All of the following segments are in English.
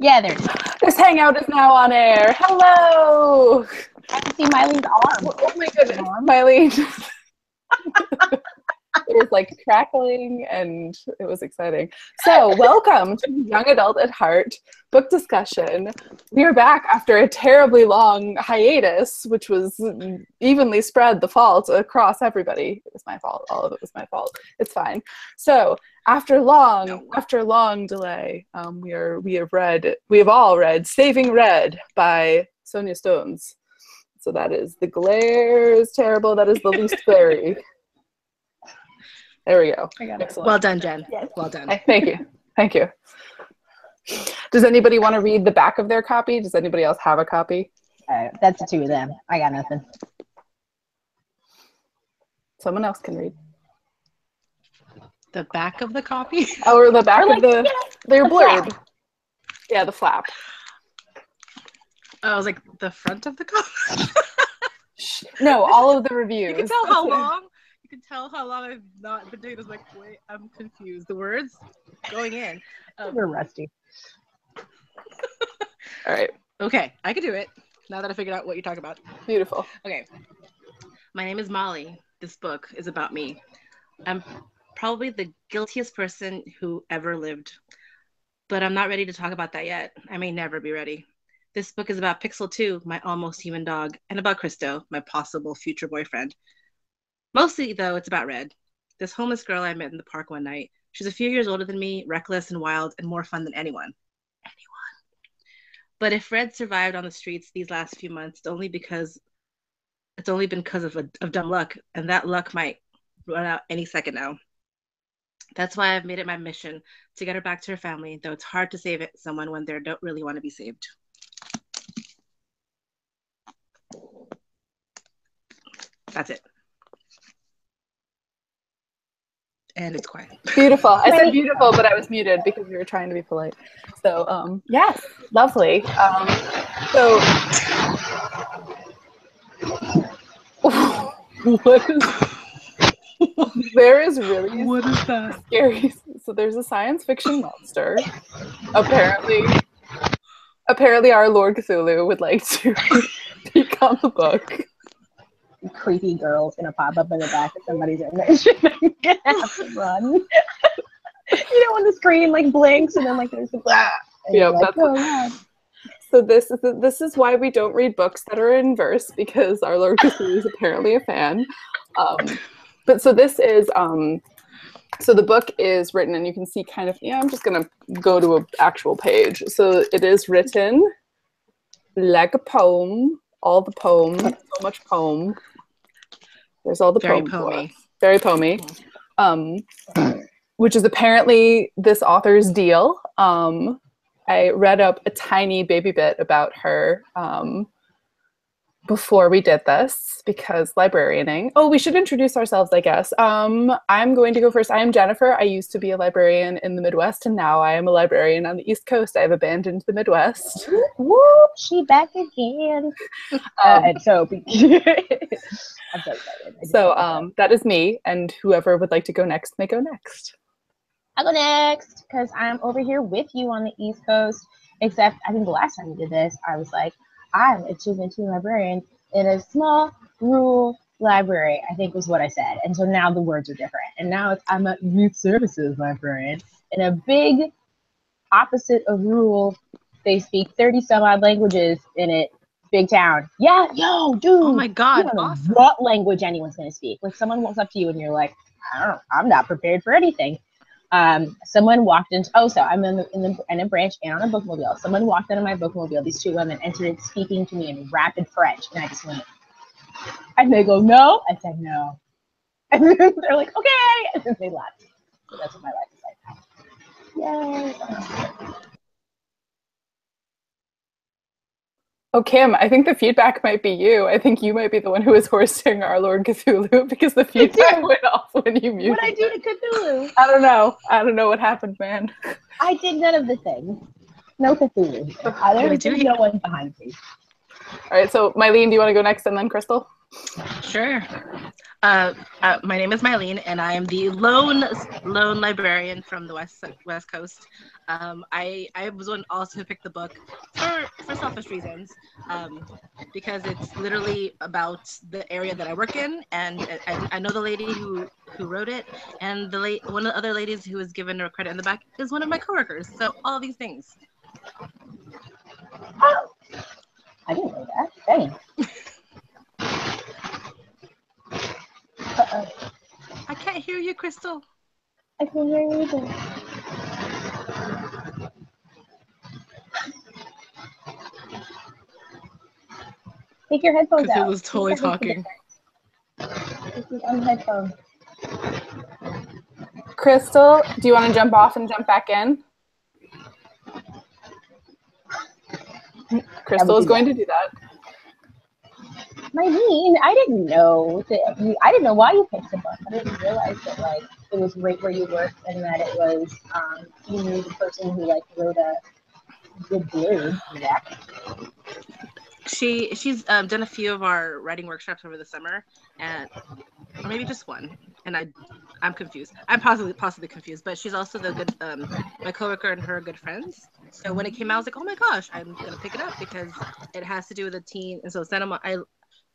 Yeah, there it is. This hangout is now on air. Hello. I can see Mylene's arm. Oh my goodness, Mylene. it was like crackling and it was exciting. So, welcome to Young Adult at Heart book discussion. We are back after a terribly long hiatus, which was evenly spread the fault across everybody. It was my fault. All of it was my fault. It's fine. So, after long, no. after long delay, um, we are we have read we have all read Saving Red by Sonya Sones. So that is the glare is terrible. That is the least glary. There we go. Excellent. Well done, Jen. Yes. Well done. Thank you. Thank you. Does anybody want to read the back of their copy? Does anybody else have a copy? Uh, that's the two of them. I got nothing. Someone else can read. The back of the copy? Oh, or the back or like, of the, their the blurb. Flap. Yeah, the flap. Oh, I was like, the front of the copy? no, all of the reviews. You can tell how long can tell how long I've not been doing this. Like, wait, I'm confused. The words going in. Um, We're rusty. All right. Okay, I can do it now that I figured out what you're talking about. Beautiful. Okay. My name is Molly. This book is about me. I'm probably the guiltiest person who ever lived, but I'm not ready to talk about that yet. I may never be ready. This book is about Pixel 2, my almost human dog, and about Christo, my possible future boyfriend. Mostly, though, it's about Red, this homeless girl I met in the park one night. She's a few years older than me, reckless and wild, and more fun than anyone. Anyone. But if Red survived on the streets these last few months, it's only because it's only been because of, of dumb luck, and that luck might run out any second now. That's why I've made it my mission to get her back to her family, though it's hard to save it, someone when they don't really want to be saved. That's it. And it's quiet. Beautiful. I said beautiful, but I was muted because we were trying to be polite. So, um, yes, lovely. Um, so, what is? there is really what is that scary. So there's a science fiction monster. Apparently, apparently, our Lord Cthulhu would like to become on the book creepy girl's gonna pop up in the back of somebody's image and I'm gonna have to run. you know when the screen like blinks and then like there's the black. Yeah, like, that's oh, so this is this is why we don't read books that are in verse because our Lord Cthulhu is apparently a fan. Um, but so this is um, so the book is written and you can see kind of yeah i'm just going to go to an actual page so it is written like a poem all the poem so much poem there's all the very poem. Very poemy. Um, which is apparently this author's deal. Um, I read up a tiny baby bit about her um, before we did this because librarianing. Oh, we should introduce ourselves, I guess. Um, I'm going to go first. I am Jennifer. I used to be a librarian in the Midwest, and now I am a librarian on the East Coast. I have abandoned the Midwest. Whoop, she back again. Um, uh, so, I'm so excited. So um, that is me, and whoever would like to go next may go next. I'll go next because I'm over here with you on the East Coast. Except I think the last time we did this, I was like, I'm a two two librarian in a small rural library, I think was what I said. And so now the words are different. And now it's I'm a youth services librarian in a big opposite of rural. They speak 30 some odd languages in it. Big town. Yeah, yo, dude. Oh my god. Awesome. What language anyone's gonna speak. Like someone walks up to you and you're like, I don't I'm not prepared for anything um, someone walked into oh so i'm in the, in the in a branch and on a bookmobile. Someone walked into my bookmobile these two women entered speaking to me in rapid french. And i just went and they go no? I said no. And they're like okay. And then they left. So that's what my life is like. Yay Oh, Kim, I think the feedback might be you. I think you might be the one who is horsing our Lord Cthulhu because the feedback went off when you muted. What did I do to Cthulhu? I don't know. I don't know what happened, man. I did none of the things. No Cthulhu. Uh, there's no one behind me. All right, so Mylene, do you want to go next and then Crystal? Sure. Uh, uh, my name is Mylene, and I am the lone lone librarian from the west west coast. Um, I I was one also who picked the book for for selfish reasons, um, because it's literally about the area that I work in, and I, I know the lady who who wrote it, and the late one of the other ladies who was given her credit in the back is one of my coworkers. So all these things. Oh, I didn't know that. Dang. Uh-oh. I can't hear you, Crystal. I can hear you either. Take your headphones Because out. it was totally See if that makes talking. This is on the headphone. Crystal, do you want to jump off and jump back in? Crystal is do going to do that. Mylene, I didn't know that I didn't know why you picked the book. I didn't realize that like it was right where you worked and that it was um, you knew the person who like wrote a good blurb. Exactly. She she's um, done a few of our writing workshops over the summer, and or maybe just one. And I I'm confused. I'm possibly possibly confused. But she's also the good um, my coworker and her are good friends. So when it came out, I was like, oh my gosh, I'm gonna pick it up because it has to do with a teen. And so Santa I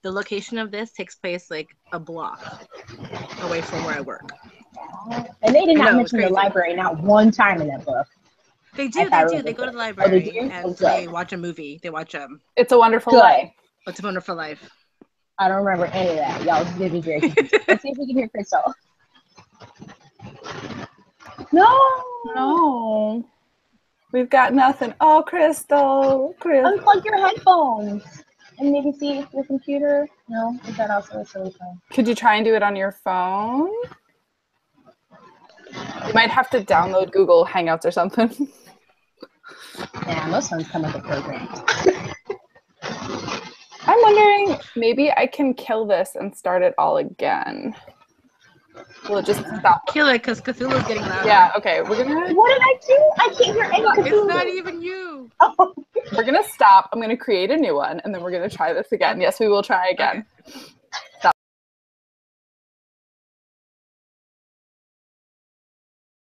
the location of this takes place like a block away from where I work. And they did not know, mention the library not one time in that book. They do, they do. They go to the good- library do? and Okay. they watch a movie. They watch um It's a wonderful Good. life. It's a Wonderful Life. I don't remember any of that. Y'all did me very confused. Let's see if we can hear Crystal. No, No. We've got nothing. Oh, Crystal. Crystal. Unplug your headphones and maybe see your computer. No, is that also a silly phone? Could you try and do it on your phone? You might have to download Google Hangouts or something. Yeah, most phones come with a program. I'm wondering, maybe I can kill this and start it all again. Will it just stop? Kill it because Cthulhu's getting louder. Yeah, okay. We're gonna What did I do? I can't hear any It's not even you. Oh, we're gonna stop. I'm gonna create a new one, and then we're gonna try this again. Yes, we will try again. Okay.